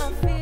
I'm feel